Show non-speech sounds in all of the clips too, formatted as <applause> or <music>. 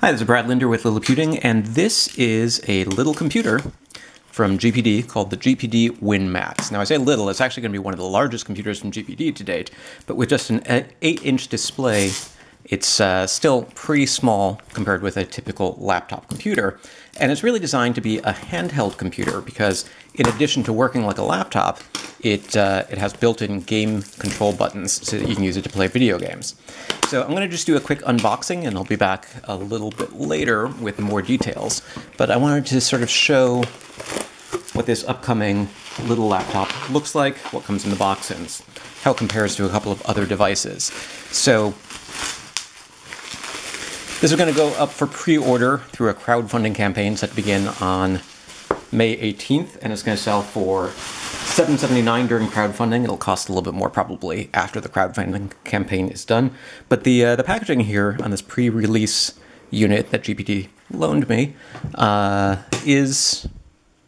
Hi, this is Brad Linder with Liliputing, and this is a little computer from GPD called the GPD WinMax. Now, I say little, it's actually going to be one of the largest computers from GPD to date, but with just an 8-inch display, it's uh, still pretty small compared with a typical laptop computer. And it's really designed to be a handheld computer because in addition to working like a laptop, it, uh, it has built-in game control buttons so that you can use it to play video games. So I'm going to just do a quick unboxing and I'll be back a little bit later with more details. But I wanted to sort of show what this upcoming little laptop looks like, what comes in the box, and how it compares to a couple of other devices. So this is going to go up for pre-order through a crowdfunding campaign set to begin on May 18th, and it's going to sell for $7.79 during crowdfunding. It'll cost a little bit more probably after the crowdfunding campaign is done. But the uh, the packaging here on this pre-release unit that GPD loaned me uh, is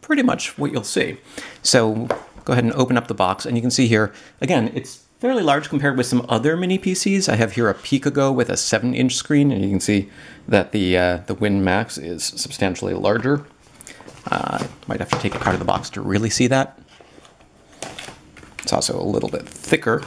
pretty much what you'll see. So go ahead and open up the box, and you can see here again it's fairly large compared with some other mini PCs. I have here a Picogo with a 7-inch screen, and you can see that the uh, the Win Max is substantially larger. Uh, might have to take it out of the box to really see that. It's also a little bit thicker.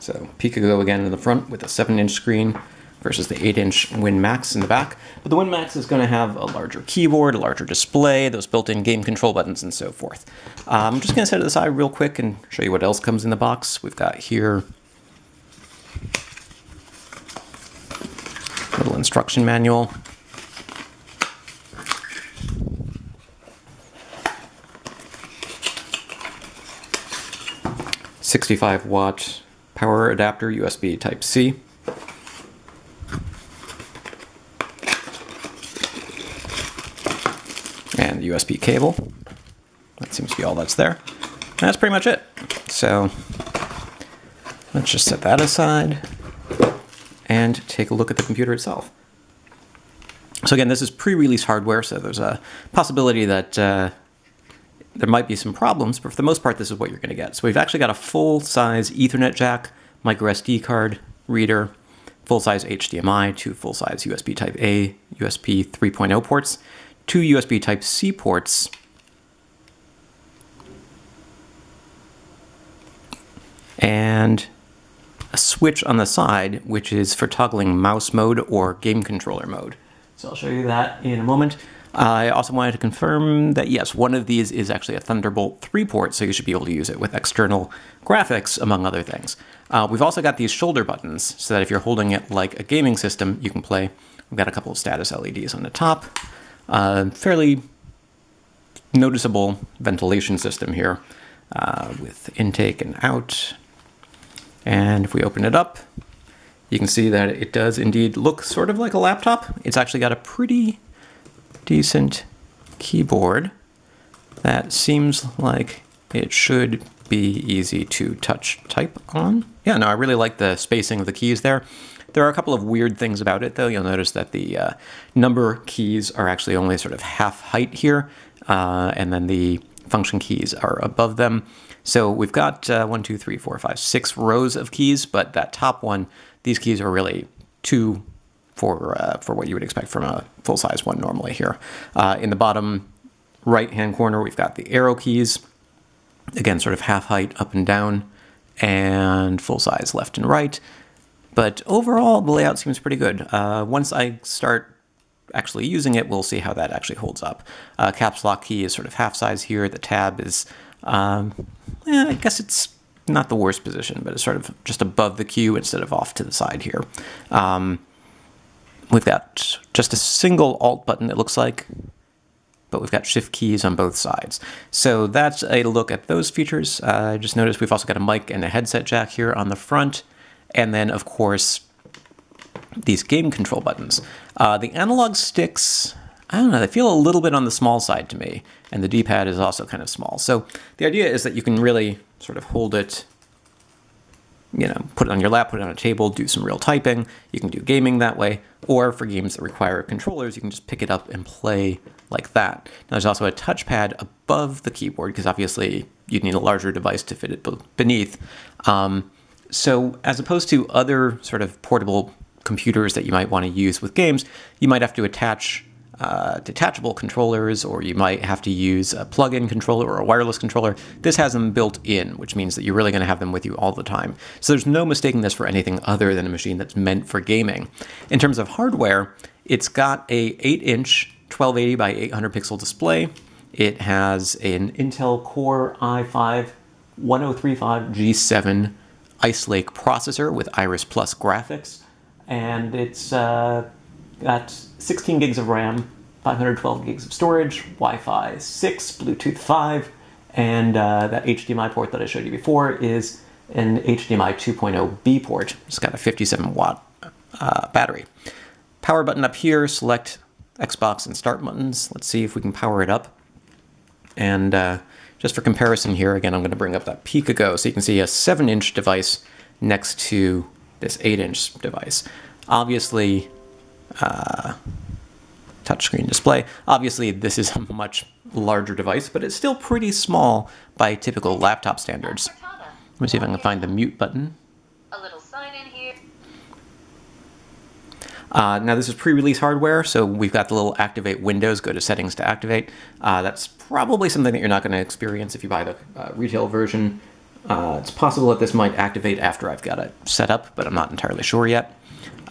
So Picogo again in the front with a 7-inch screen versus the 8-inch Win Max in the back. But the Win Max is going to have a larger keyboard, a larger display, those built-in game control buttons, and so forth. Um, I'm just going to set it aside real quick and show you what else comes in the box. We've got here a little instruction manual. Sixty-five watt power adapter USB Type C. And the USB cable. That seems to be all that's there. And that's pretty much it. So let's just set that aside and take a look at the computer itself. So again, this is pre-release hardware, so there's a possibility that uh, there might be some problems, but for the most part, this is what you're going to get. So we've actually got a full-size Ethernet jack, micro SD card reader, full-size HDMI, two full-size USB Type-A, USB 3.0 ports, two USB Type-C ports, and a switch on the side, which is for toggling mouse mode or game controller mode. So I'll show you that in a moment. I also wanted to confirm that yes, one of these is actually a Thunderbolt 3 port, so you should be able to use it with external graphics, among other things. Uh, we've also got these shoulder buttons, so that if you're holding it like a gaming system, you can play. We've got a couple of status LEDs on the top. Uh, fairly noticeable ventilation system here uh, with intake and out. And if we open it up, you can see that it does indeed look sort of like a laptop. It's actually got a pretty decent keyboard that seems like it should be easy to touch type on. Yeah, no, I really like the spacing of the keys there. There are a couple of weird things about it, though. You'll notice that the uh, number keys are actually only sort of half height here, uh, and then the function keys are above them. So we've got uh, one, two, three, four, five, six rows of keys, but that top one, these keys are really two for uh, for what you would expect from a full size one normally here. Uh, in the bottom right hand corner, we've got the arrow keys, again, sort of half height up and down, and full size left and right. But overall, the layout seems pretty good. Uh, once I start actually using it, we'll see how that actually holds up. Uh, caps lock key is sort of half size here. The tab is, um, eh, I guess it's not the worst position, but it's sort of just above the Q instead of off to the side here. Um, we've got just a single Alt button, it looks like, but we've got Shift keys on both sides. So that's a look at those features. Uh, just noticed we've also got a mic and a headset jack here on the front, and then, of course, these game control buttons. Uh, the analog sticks, I don't know, they feel a little bit on the small side to me, and the D-pad is also kind of small. So the idea is that you can really sort of hold it, you know, put it on your lap, put it on a table, do some real typing. You can do gaming that way, or for games that require controllers, you can just pick it up and play like that. Now there's also a touchpad above the keyboard, because obviously you'd need a larger device to fit it beneath. Um, so as opposed to other sort of portable computers that you might want to use with games, you might have to attach uh, detachable controllers, or you might have to use a plug-in controller or a wireless controller. This has them built in, which means that you're really going to have them with you all the time. So there's no mistaking this for anything other than a machine that's meant for gaming. In terms of hardware, it's got a 8-inch 1280 by 800 pixel display. It has an Intel Core i5 1035 G7 Ice Lake processor with Iris Plus graphics, and it's uh, got 16 gigs of RAM, 512 gigs of storage, Wi-Fi 6, Bluetooth 5, and uh, that HDMI port that I showed you before is an HDMI 2.0B port. It's got a 57 watt uh, battery. Power button up here, select Xbox and start buttons. Let's see if we can power it up. And uh, just for comparison here, again, I'm going to bring up that Picogo so you can see a 7-inch device next to this 8-inch device. Obviously, uh, touchscreen display. Obviously, this is a <laughs> much larger device, but it's still pretty small by typical laptop standards. Let me see if I can find the mute button. A little sign in here. Uh, now this is pre-release hardware, so we've got the little activate windows, go to settings to activate. Uh, that's probably something that you're not going to experience if you buy the uh, retail version. Uh, it's possible that this might activate after I've got it set up, but I'm not entirely sure yet.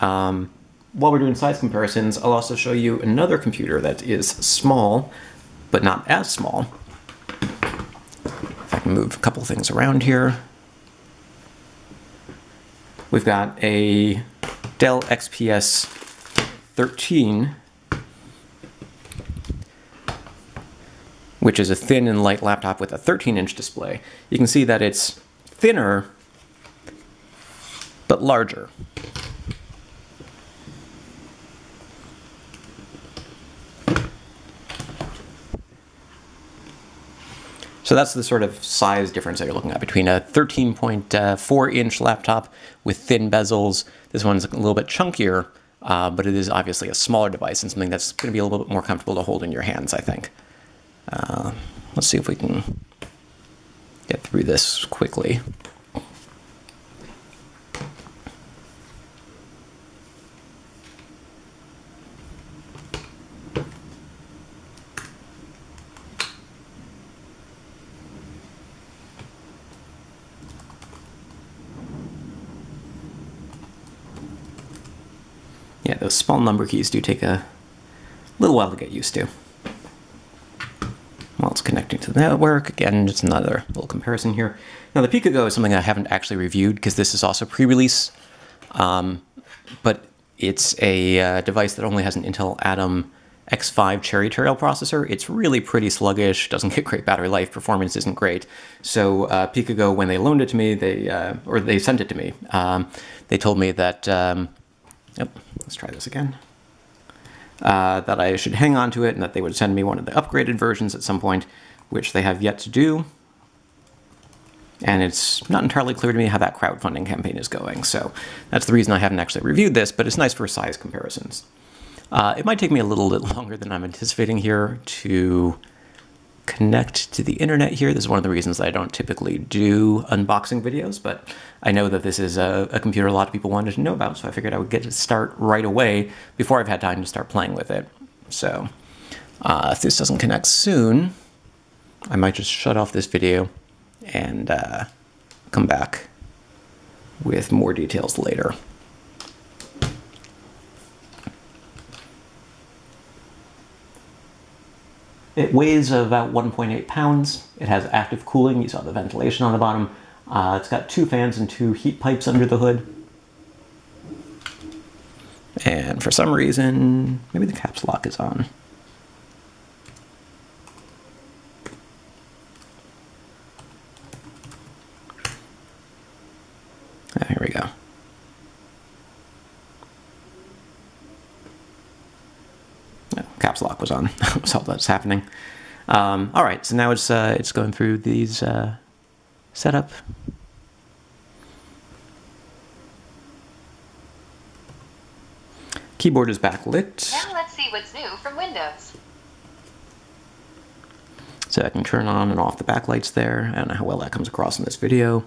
Um, while we're doing size comparisons, I'll also show you another computer that is small, but not as small. If I can move a couple things around here. We've got a Dell XPS 13, which is a thin and light laptop with a 13-inch display. You can see that it's thinner, but larger. So that's the sort of size difference that you're looking at between a 13.4 inch laptop with thin bezels. This one's a little bit chunkier, uh, but it is obviously a smaller device and something that's going to be a little bit more comfortable to hold in your hands, I think. Uh, let's see if we can get through this quickly. Small number keys do take a little while to get used to. While it's connecting to the network, again, just another little comparison here. Now the Picogo is something I haven't actually reviewed because this is also pre-release, um, but it's a uh, device that only has an Intel Atom X5 Cherry Trail processor. It's really pretty sluggish, doesn't <laughs> get great battery life, performance isn't great. So uh, Picogo, when they loaned it to me, they uh, or they sent it to me, um, they told me that um, Yep, let's try this again. Uh, that I should hang on to it and that they would send me one of the upgraded versions at some point, which they have yet to do. And it's not entirely clear to me how that crowdfunding campaign is going, so that's the reason I haven't actually reviewed this, but it's nice for size comparisons. Uh, it might take me a little bit <laughs> longer than I'm anticipating here to connect to the internet here. This is one of the reasons I don't typically do unboxing videos, but I know that this is a, a, computer a lot of people wanted to know about, so I figured I would get to start right away before I've had time to start playing with it. So uh, if this doesn't connect soon, I might just shut off this video and uh, come back with more details later. It weighs about 1.8 pounds. It has active cooling. You saw the ventilation on the bottom. Uh, it's got two fans and two heat pipes under the hood. And for some reason, maybe the caps lock is on. that's happening. Um, all right, so now it's uh, it's going through these uh, setup. Keyboard is backlit. Now let's see what's new from Windows. So I can turn on and off the backlights there. I don't know how well that comes across in this video.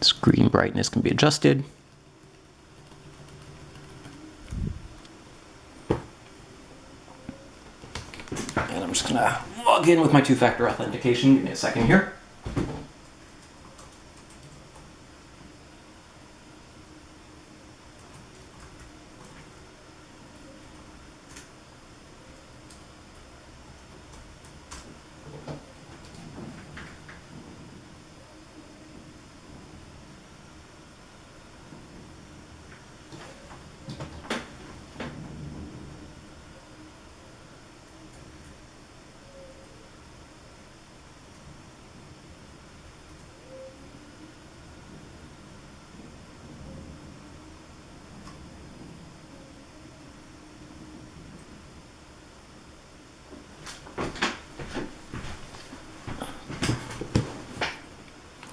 Screen brightness can be adjusted. Just gonna log in with my two-factor authentication. Give me a second here.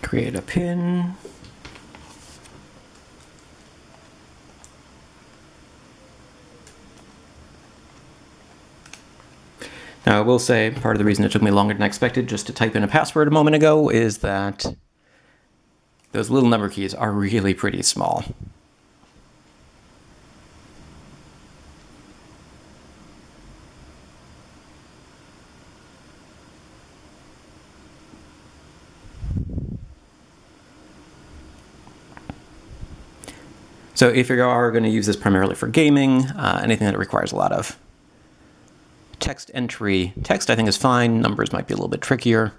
Create a pin. Now, I will say part of the reason it took me longer than I expected just to type in a password a moment ago is that those little number keys are really pretty small. So if you are going to use this primarily for gaming, uh, anything that it requires a lot of text entry, text I think is fine. Numbers might be a little bit trickier.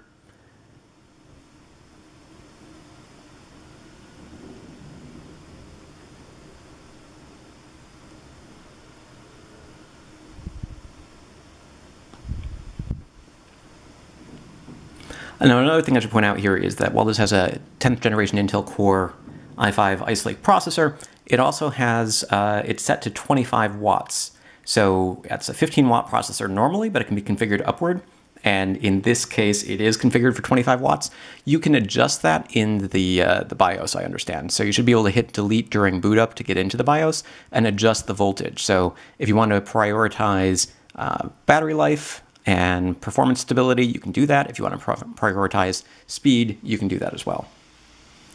Now, another thing I should point out here is that while this has a 10th generation Intel Core i5 Ice Lake processor, it also has, uh, it's set to 25 watts. So that's a 15 watt processor normally, but it can be configured upward. And in this case, it is configured for 25 watts. You can adjust that in the, uh, the BIOS, I understand. So you should be able to hit delete during boot up to get into the BIOS and adjust the voltage. So if you want to prioritize uh, battery life and performance stability, you can do that. If you want to prioritize speed, you can do that as well.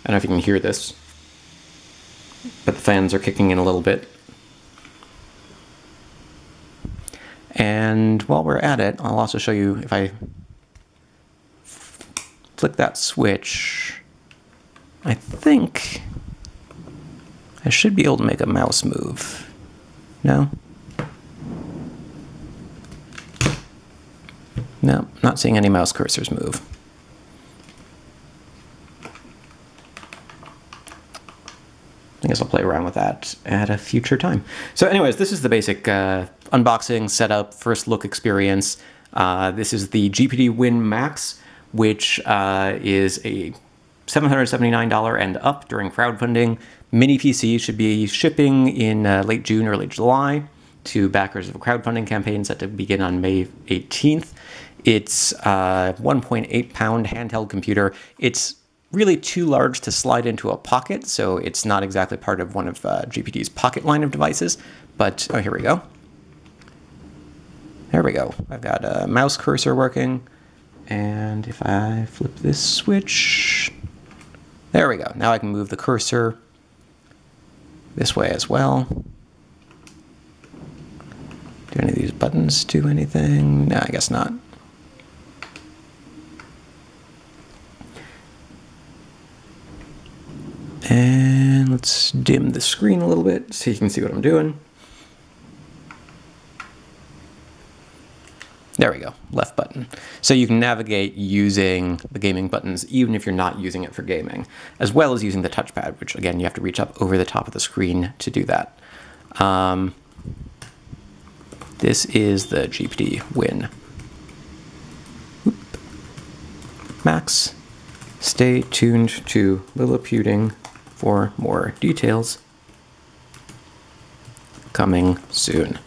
I don't know if you can hear this but the fans are kicking in a little bit. And while we're at it, I'll also show you if I flick that switch, I think I should be able to make a mouse move. No? No, not seeing any mouse cursors move. Guess I'll play around with that at a future time. So anyways, this is the basic uh, unboxing, setup, first look experience. Uh, this is the GPD Win Max, which uh, is a $779 and up during crowdfunding. Mini PC should be shipping in uh, late June, early July to backers of a crowdfunding campaign set to begin on May 18th. It's a 1.8 pound handheld computer. It's really too large to slide into a pocket, so it's not exactly part of one of uh, GPD's pocket line of devices. But, oh, here we go. There we go. I've got a mouse cursor working, and if I flip this switch, there we go. Now I can move the cursor this way as well. Do any of these buttons do anything? No, I guess not. And let's dim the screen a little bit so you can see what I'm doing. There we go, left button. So you can navigate using the gaming buttons even if you're not using it for gaming, as well as using the touchpad, which again, you have to reach up over the top of the screen to do that. Um, this is the GPD Win. Max, stay tuned to Liliputing for more details coming soon.